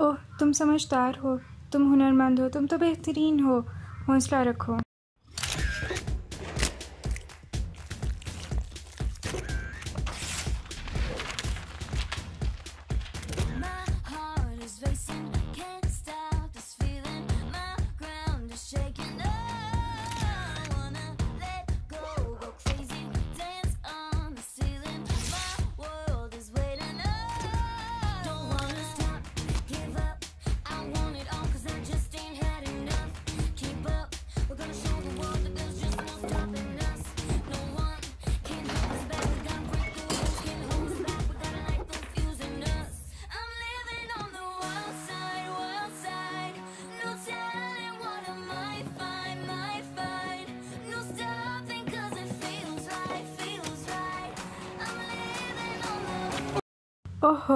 ओह तुम समझदार हो तुम हुनरमंद हो तुम तो बेहतरीन हो हौसला रखो। ओहो।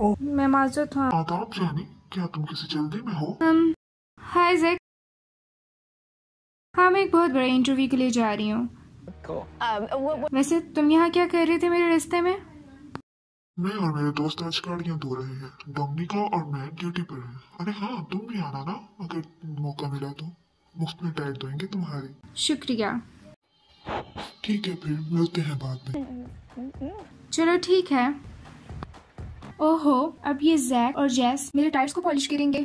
ओ। मैं माजूद हूँ आदाब जानी। क्या तुम किसी जल्दी में हो? हम हाय जैक हाँ मैं एक बहुत बड़े इंटरव्यू के लिए जा रही हूँ। वैसे तुम यहाँ क्या कर रहे थे मेरे रास्ते में? मैं और मेरे दोस्त आज गाड़ियाँ धो रहे हैं। डोमिनिका और मैं ड्यूटी पर हैं। अरे हाँ तुम भी आना ना अगर मौका मिला तो। मुफ़्त में टायर धोएँगे तुम्हारी। शुक्रिया। ठीक है फिर मिलते हैं बाद में। चलो ठीक है। ओहो अब ये जैक और जैस मेरे टायर्स को पॉलिश करेंगे।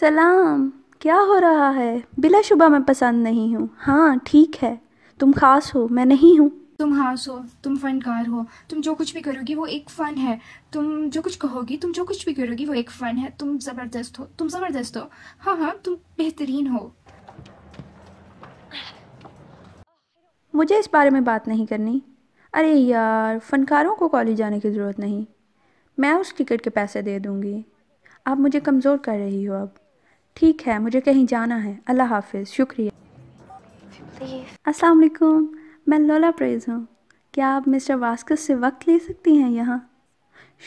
सलाम क्या हो रहा है? बिलाशुबा मैं पसंद नहीं हूँ। हाँ ठीक है। तुम खास हो मैं नहीं हूँ। तुम हास हो तुम फनकार हो तुम जो कुछ भी करोगी वो एक फ़न है। तुम जो कुछ कहोगी तुम जो कुछ भी करोगी वो एक फ़न है। तुम ज़बरदस्त हो तुम ज़बरदस्त हो। हाँ हाँ तुम बेहतरीन हो। मुझे इस बारे में बात नहीं करनी। अरे यार फ़नकारों को कॉलेज जाने की ज़रूरत नहीं। मैं उस टिकट के पैसे दे दूँगी। आप मुझे कमज़ोर कर रही हो अब। ठीक है मुझे कहीं जाना है। अल्लाह हाफिज़ शुक्रिया। अस्सलाम वालेकुम मैं लोला प्रेज हूँ। क्या आप मिस्टर वास्कस से वक्त ले सकती हैं यहाँ?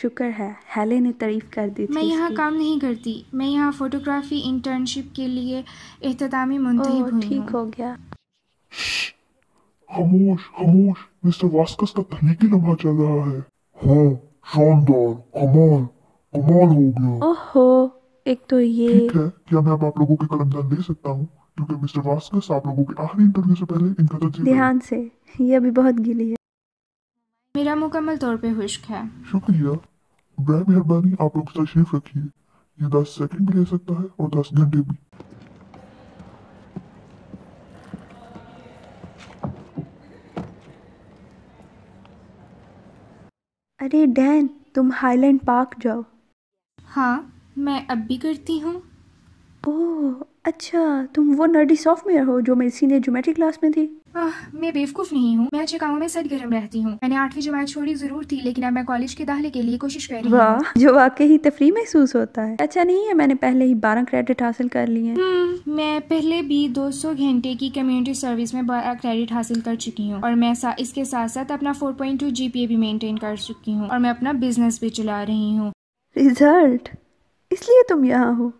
शुक्र है हेले ने तारीफ़ कर दी थी मैं यहाँ काम नहीं करती। मैं यहाँ फोटोग्राफी इंटर्नशिप के लिए मुंतहिब ठीक हो। गया। खामोश खामोश मिस्टर वास्कस का तहनीकी लम्हा चल रहा है। हाँ शानदार कमाल कमाल हो गया। ओहो एक तो ये ठीक है क्या मैं अब आप लोगों के कलमदान ले सकता हूँ क्योंकि मिस्टर वास्कस आप लोगों के आखिरी इंटरव्यू से पहले इनका तजर्बा ध्यान से ये अभी बहुत गिली है। मेरा मुकम्मल तौर पे खुश्क है। शुक्रिया। बर मेहरबानी आप लोग तशरीफ़ रखिए। ये दस सेकंड भी ले सकता है और दस घंटे भी। अरे डैन तुम हाईलैंड पार्क जाओ। हाँ। मैं अब भी करती हूँ। ओह अच्छा तुम वो नर्डी सॉफ्टवेयर हो जो मेरी सीनियर ज्योमेट्री क्लास में थी। आह, मैं बेवकूफ़ नहीं हूँ। मैं अच्छे कामों में सरगर्म रहती हूँ। मैंने आठवीं जमात छोड़ी ज़रूर थी लेकिन अब मैं कॉलेज के दाखिले के लिए कोशिश कर रही हूँ। वाह जो वाकई ही तफरी महसूस होता है। अच्छा नहीं है मैंने पहले ही बारह क्रेडिट हासिल कर लिए हैं। हम्म, मैं पहले भी 200 घंटे की कम्युनिटी सर्विस में बारह क्रेडिट हासिल कर चुकी हूँ। और मैं सा, इसके साथ साथ अपना 4.2 जीपीए भी मेंटेन कर चुकी हूँ। और मैं अपना बिज़नेस भी चला रही हूँ। रिज़ल्ट इसलिए तुम यहाँ हो।